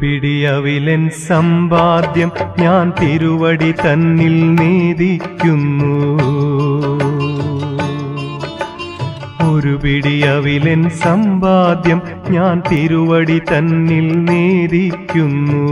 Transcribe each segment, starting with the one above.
പിടിയവിലൻ സമ്പാദ്യം ഞാൻ തിരുവടി തന്നിൽ നേദിക്കുന്നു ഒരു പിടിയവിലൻ സമ്പാദ്യം ഞാൻ തിരുവടി തന്നിൽ നേദിക്കുന്നു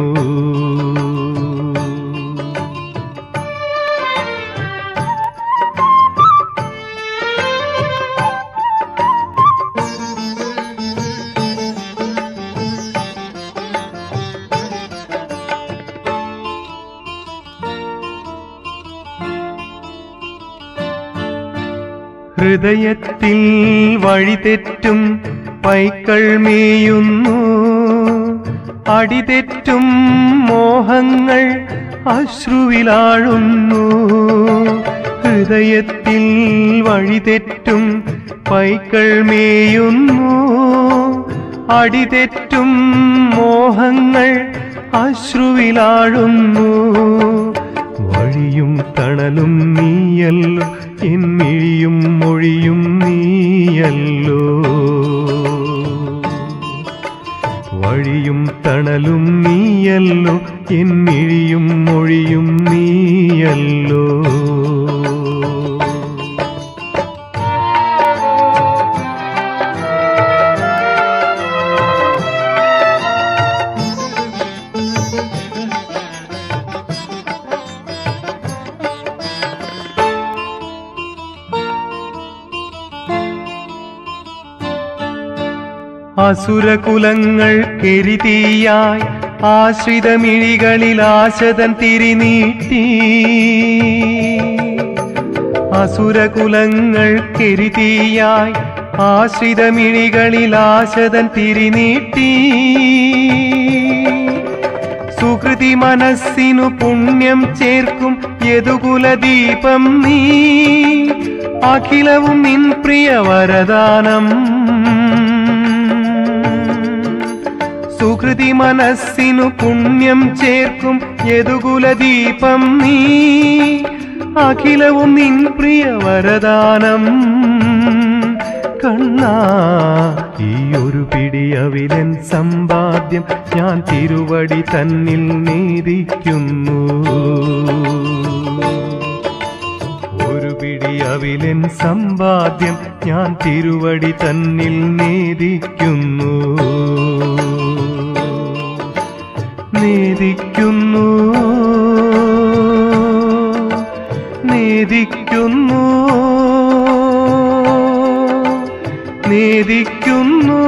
ഹൃദയത്തിൽ വഴിതെറ്റും പൈക്കൾ മേയുന്നു. അടിതെറ്റും മോഹങ്ങൾ അശ്രുവിലാഴുന്നു. ഹൃദയത്തിൽ വഴിതെറ്റും പൈക്കൾ മേയുന്നു. അടിതെറ്റും മോഹങ്ങൾ അശ്രുവിലാഴുന്നു. വഴിയും തണലും നീയല്ലോ എൻ മിഴിയും മൊഴിയും നീയല്ലോ. വഴിയും തണലും നീയല്ലോ എൻ മിഴിയും മൊഴിയും നീയല്ലോ. അസുരകുലങ്ങൾ കെരുതിയായി ആശ്രിതമിഴികളിൽ ആശതൻ തിരിനീട്ടി. അസുരകുലങ്ങൾ കെരിതീയായി ആശ്രിതമിഴികളിൽ ആശതൻ തിരിനീട്ടി. സുഹൃതി മനസ്സിനു പുണ്യം ചേർക്കും യദുകുലദീപം നീ. അഖിലവും നിൻ പ്രിയ വരദാനം സുഹൃതി മനസ്സിനു പുണ്യം ചേർക്കും യദുകുലദീപം നീ. അഖിലവും നിൻ പ്രിയ വരദാനം. കണ്ണാ ഈ ഒരു പിടിയവിലൻ സമ്പാദ്യം ഞാൻ തിരുവടി തന്നിൽ നേദിക്കുന്നു ഒരു പിടിയവിലൻ സമ്പാദ്യം ഞാൻ തിരുവടി തന്നിൽ നേദിക്കുന്നു നേദിക്കുന്നു നേദിക്കുന്നു